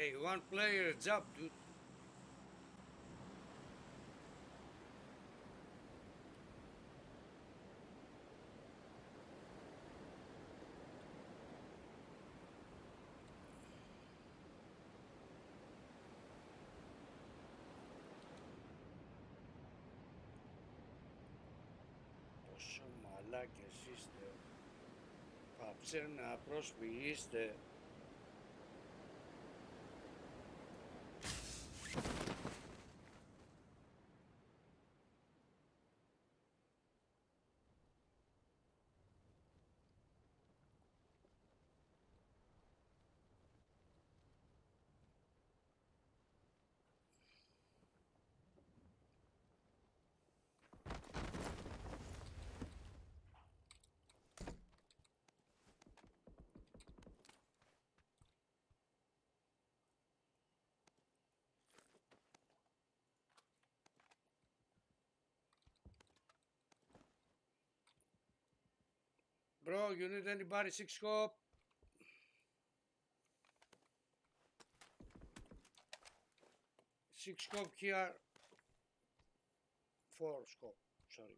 Hey, one player job, dude. Πόσο μαλάκες είστε. Παψέρνα πρόσφυγοι είστε. Bro, you need anybody six scope? Six scope here. Four scope, sorry.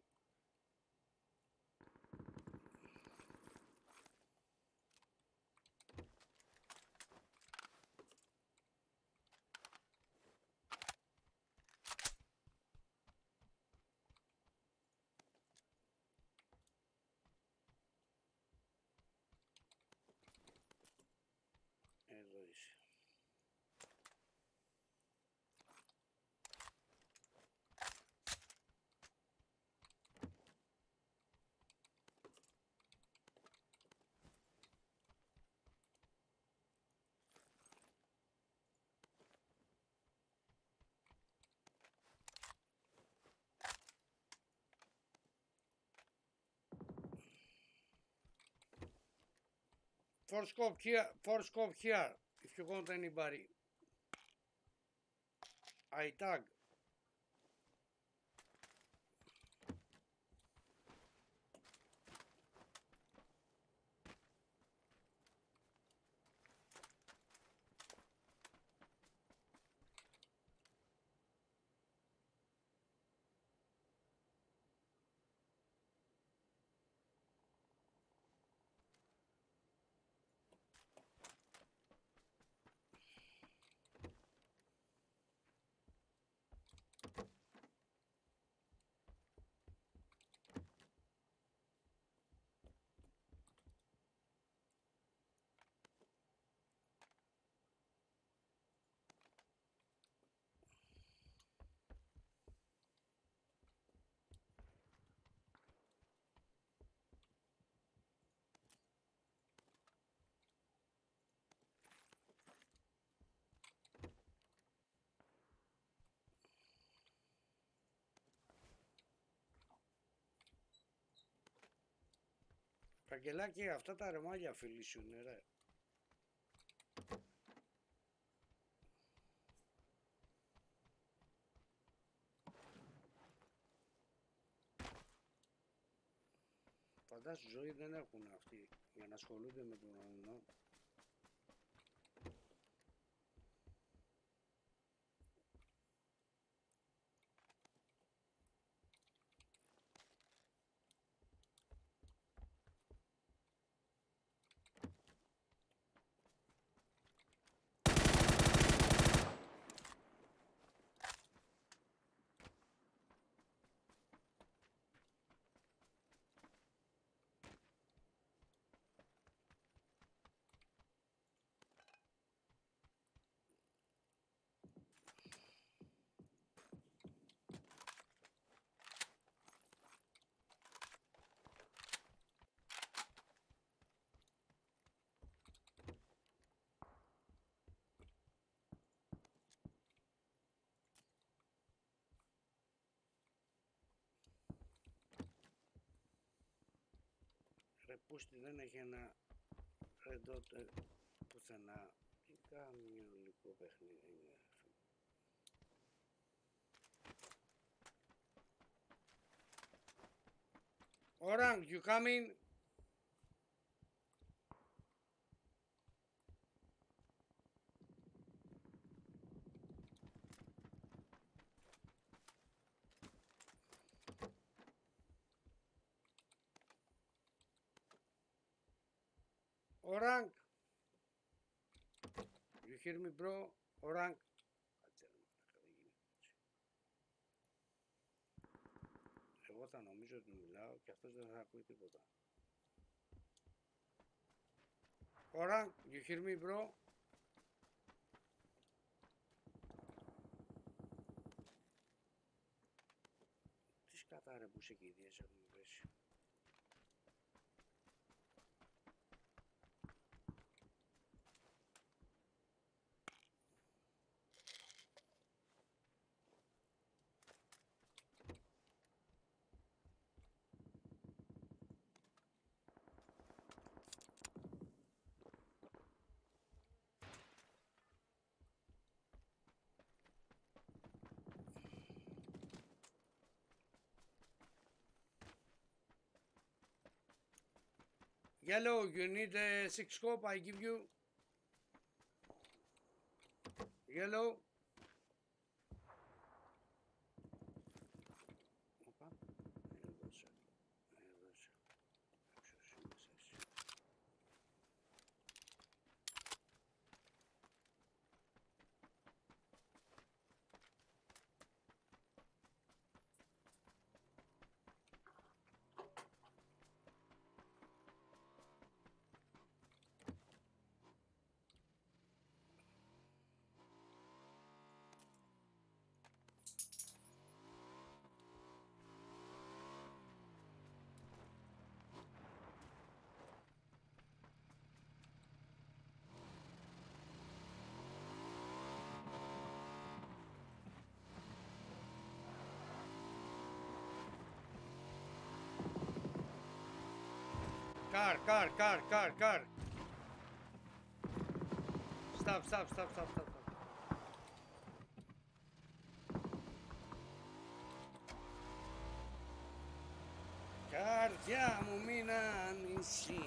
Four scope here, four scope here. If you want anybody. I tag. Καγκελάκι, αυτά τα ρεμάλια φίλοι σου είναι, ρε. Φαντάσου ζωή δεν έχουν αυτοί για να ασχολούνται με τον ουρανό. Πούστη δεν έχει ένα ρεντότ ε, πουθενά. Τι κάμιο λίγο παιχνίδι είναι. ρε φίλε. Orang, you coming? Orang. You hear me, bro? Orang. Κάτσε ρε μαλάκα, δεν γίνεται έτσι. Εγώ θα νομίζω ότι μιλάω και αυτός δεν θα ακούει τίποτα. Orang, you hear me, bro? Τι σκατά ρε που είσαι και ιδίες Yellow, you need a six scope, I give you. Yellow. Car, car, car, car, car. Stop, stop, stop, stop, stop. stop. Καρδιά μου μην ανησυχείς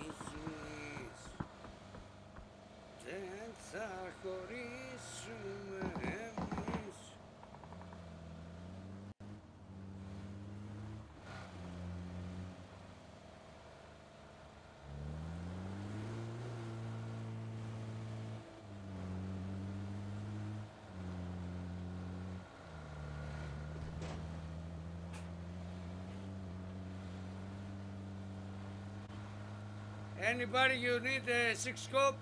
Δεν θα χωρίσουμε Anybody you need a six scope?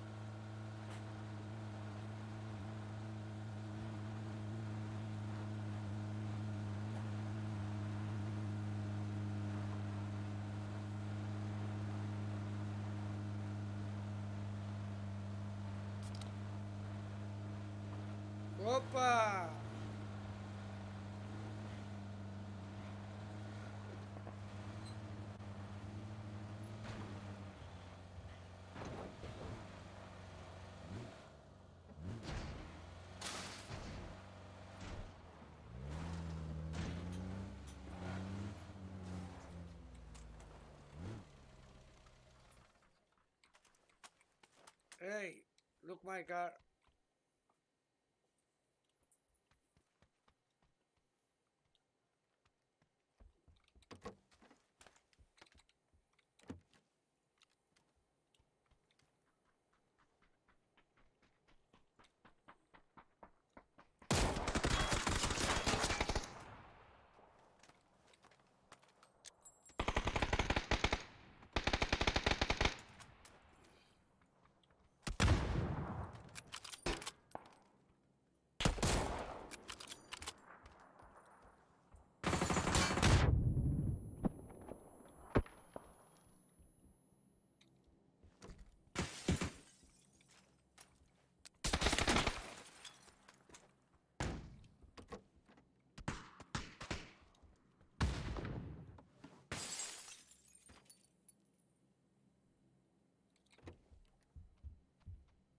Hey, look my car.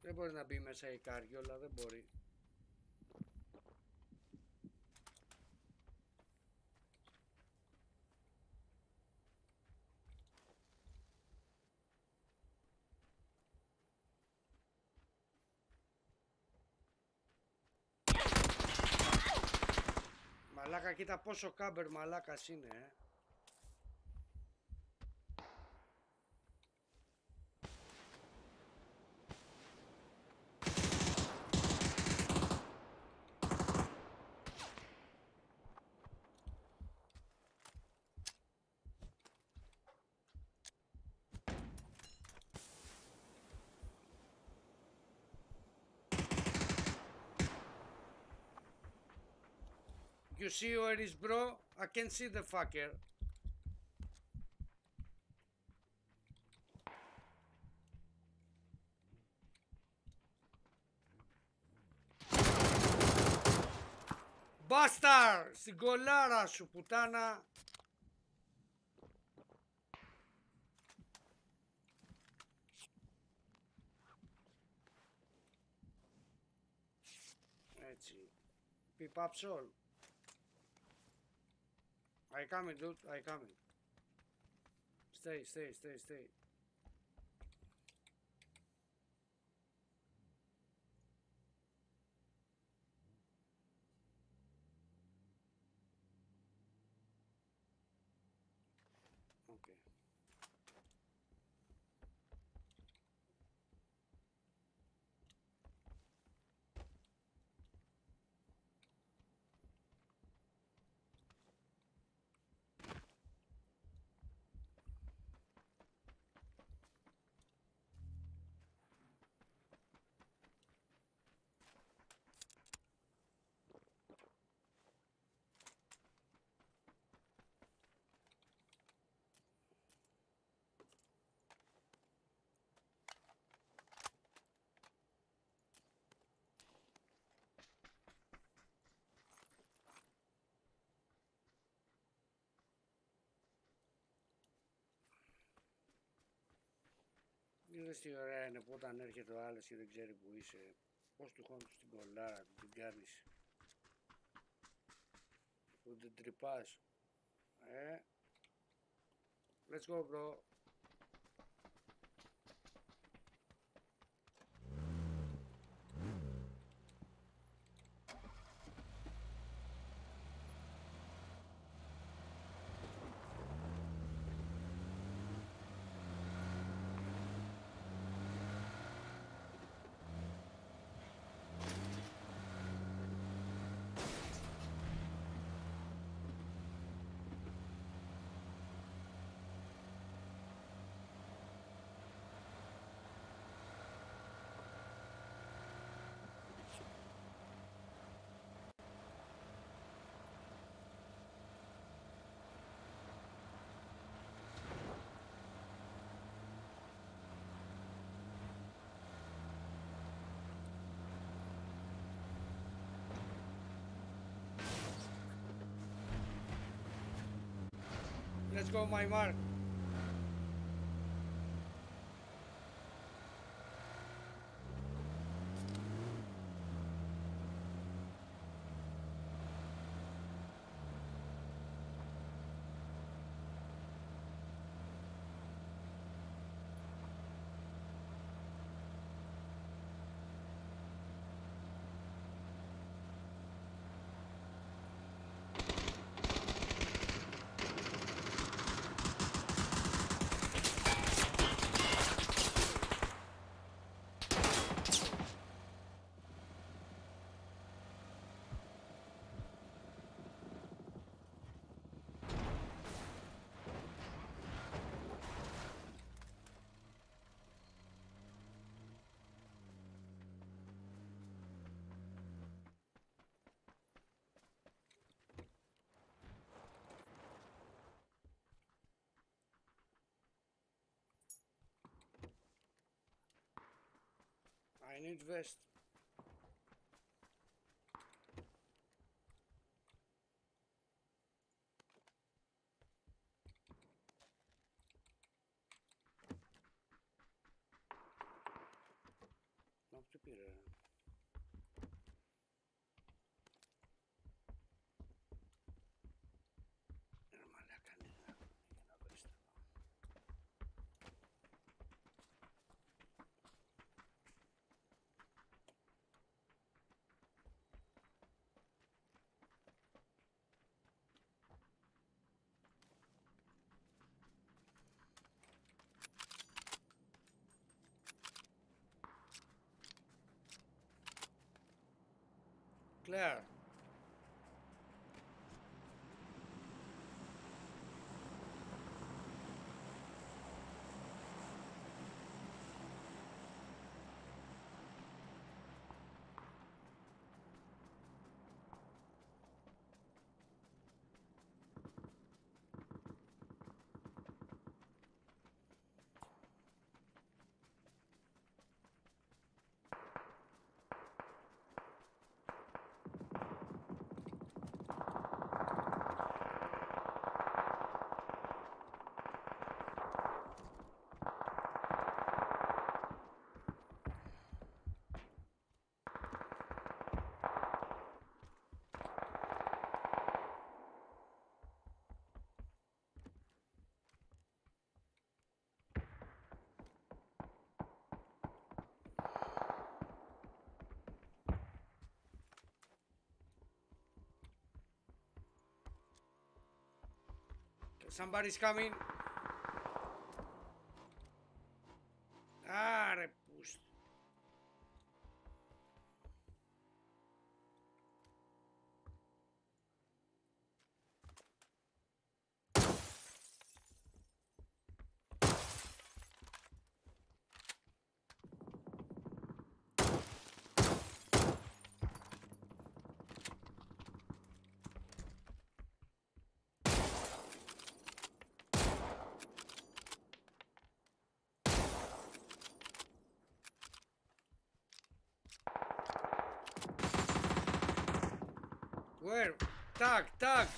Δεν μπορείς να μπει μέσα η κάργιολα, δεν μπορεί. Μαλάκα, κοίτα πόσο κάμπερ μαλάκας είναι, ε. you see where is bro? I can see the fucker. Bastard! Στην κολάρα σου πουτάνα! Έτσι. Pick up soul. I coming, dude. I coming. Stay, stay, stay, stay. Είδες τι ωραία είναι που όταν έρχεται ο άλλος και δεν ξέρει που είσαι, πώς του χώνεις την κολάρα, του την κάνεις, που την τρυπάς. Ε, let's go bro. Let's go my mark. Ai, nem desveste. Não, tipo, Claire. Somebody's coming. Where? Tag, tag.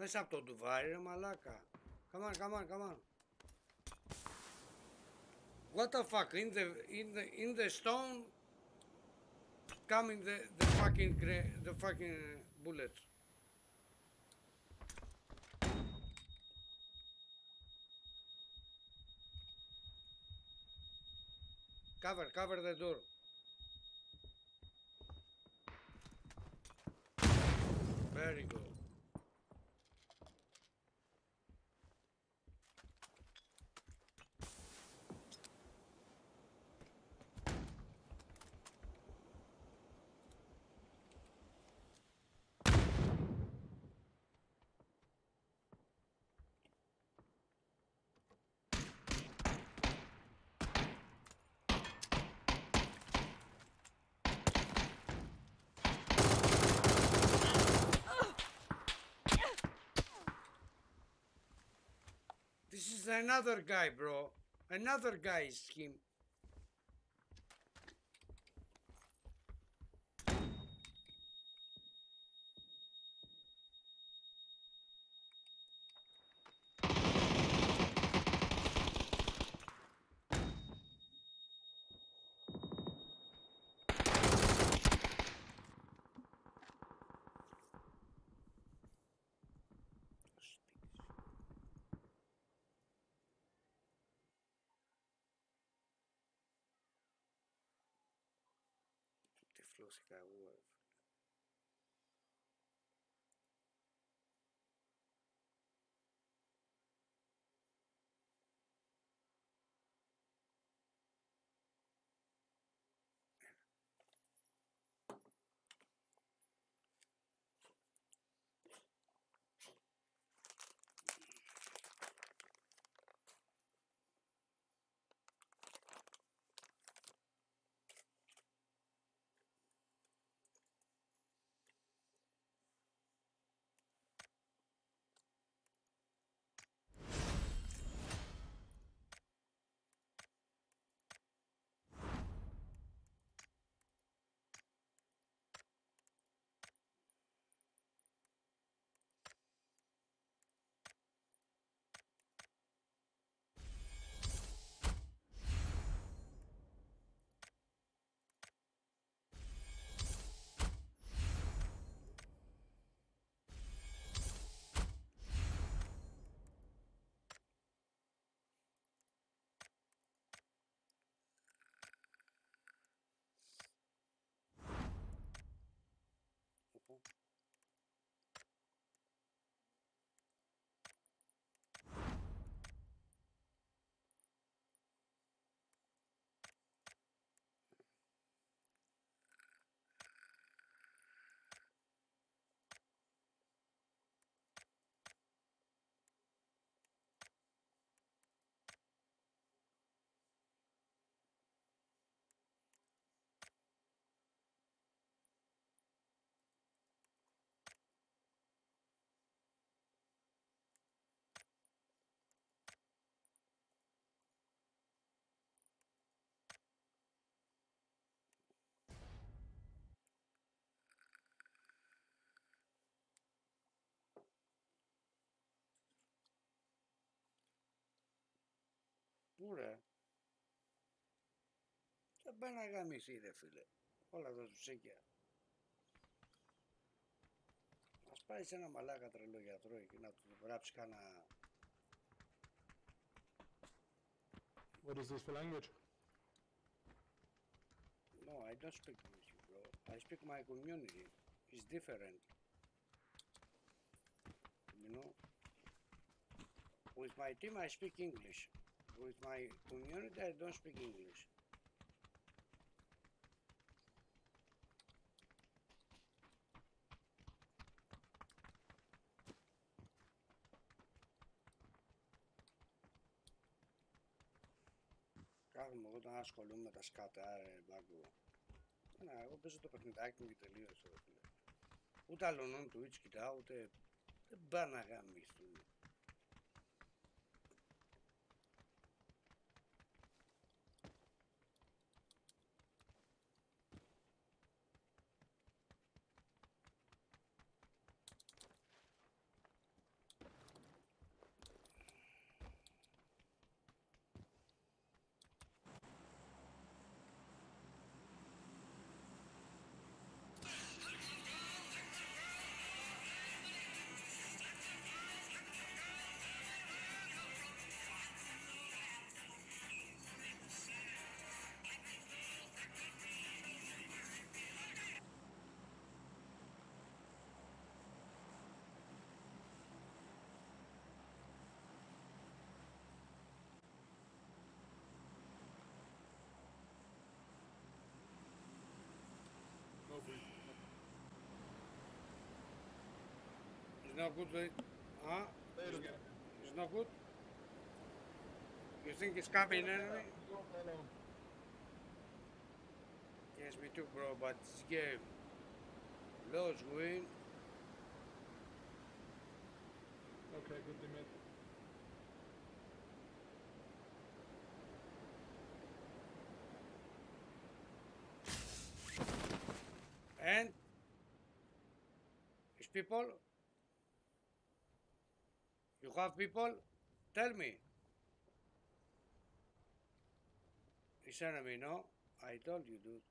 Μέσα από το ντουβάρι ρε μαλάκα. Come on, come on, come on. What the fuck? In the in the in the stone coming the the fucking gra- the fucking bullet. Cover, cover the door. Very good. Is another guy, bro. Another guy is that would. Πού ρε. Και πάει να γαμίσει ρε φίλε. Όλα τα τσουσέκια. Ας πάει σε ένα μαλάκα τρελό γιατρό εκεί να του γράψει κάνα... What is this for language? No, I don't speak with you, bro. I speak my community. It's different. You know? With my team, I speak English. With my community, I don't speak English. Κάθομαι εγώ να ασχολούμαι με τα σκάτα, ρε μπάγκο. Να, εγώ παίζω το παιχνιδάκι μου και τελείωσε, ρε φίλε. Ούτε άλλον Twitch κοιτάω, ούτε... Δεν πάνε να γαμίσουν. Not good, right? huh? It's not good? You think it's coming anyway? Yes, me too, bro, but this game. Lose, win. Okay, good limit. And? Is people? You have people? Tell me. It's enemy, no? I told you, dude.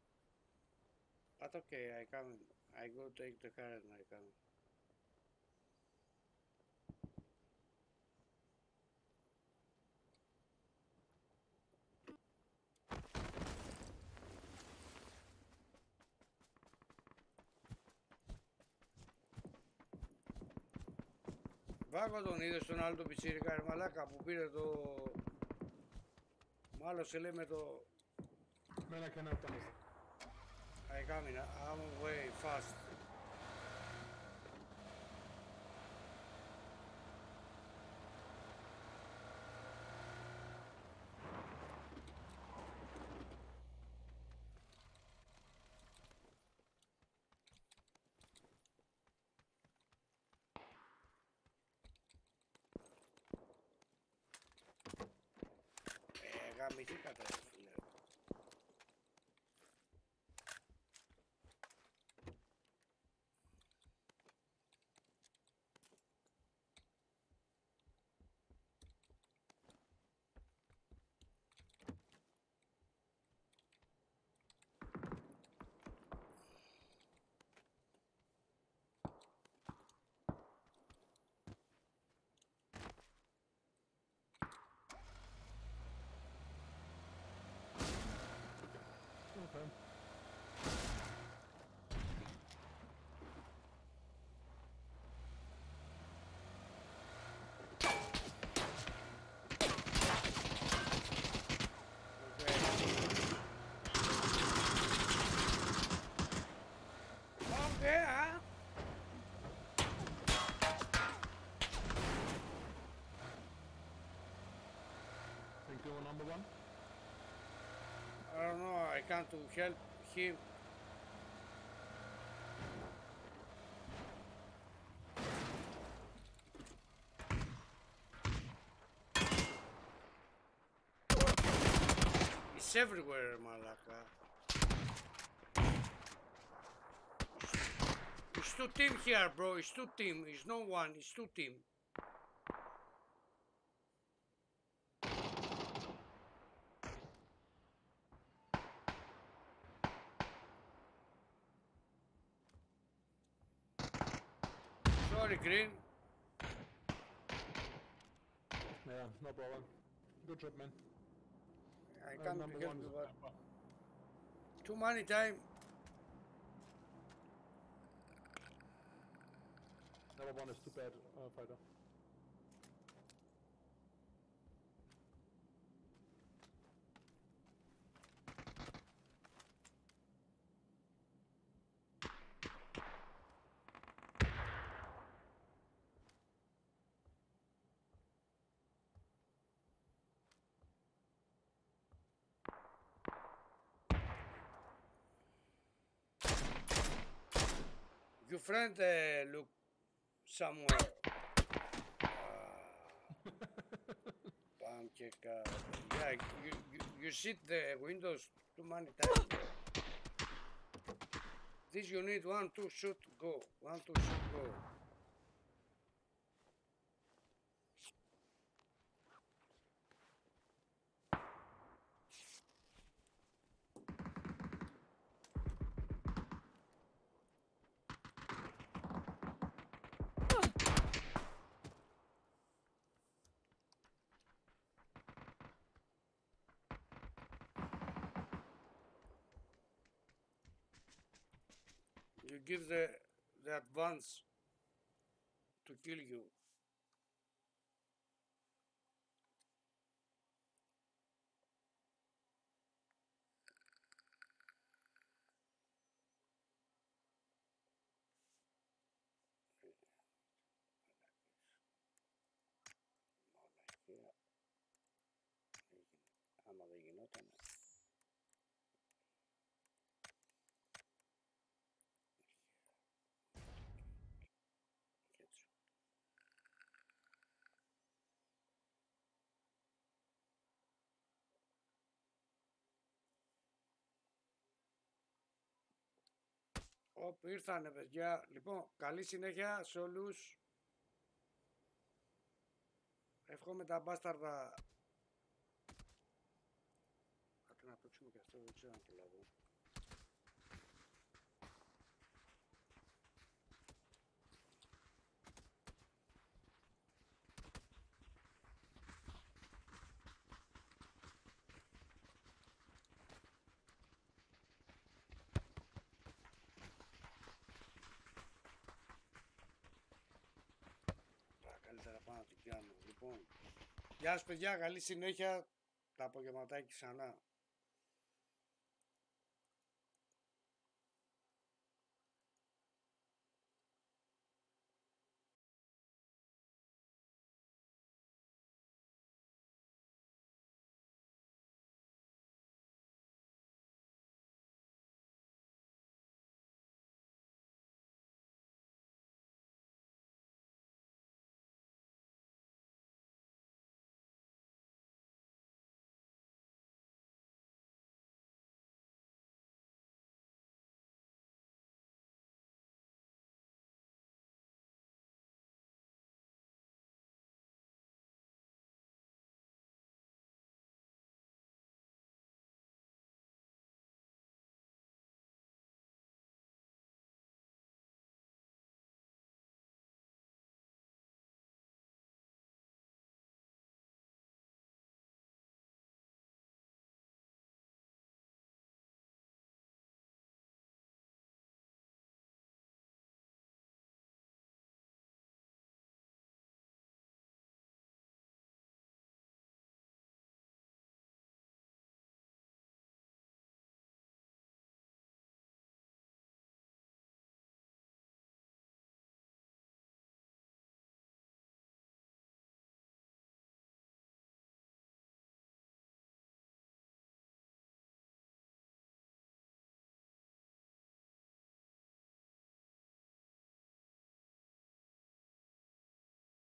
But okay, I come. I go take the car and I come. Βάγω τον είδες στον άλλο το πιτσίρικα ρε μαλάκα που πήρε το... Μάλλον σε λέει με το... Man, I cannot dance. I coming, I'm way fast. camiseta number one? I don't know, I can't help him. It's everywhere, Malaka. It's two team here, bro. It's two team. It's no one. It's two team. Sorry, Green. Yeah, no problem. Good job, man. I Uh, can't number help one you, is but Tampa. too many time. Number one is too bad, uh, fighter. Your friend uh, look somewhere. Uh. Uh, yeah, you, you, you sit the windows too many times. This you need one, two, shoot, go. One, two, shoot, go. Give the the advance to kill you. Όπου ήρθανε παιδιά. Λοιπόν, καλή συνέχεια σε όλους. Εύχομαι τα μπάσταρδα. Κάτι να παίξουμε και αυτό, δεν ξέρω αν προλαβώ. Γεια σας παιδιά, καλή συνέχεια. Τα απογευματάκι ξανά.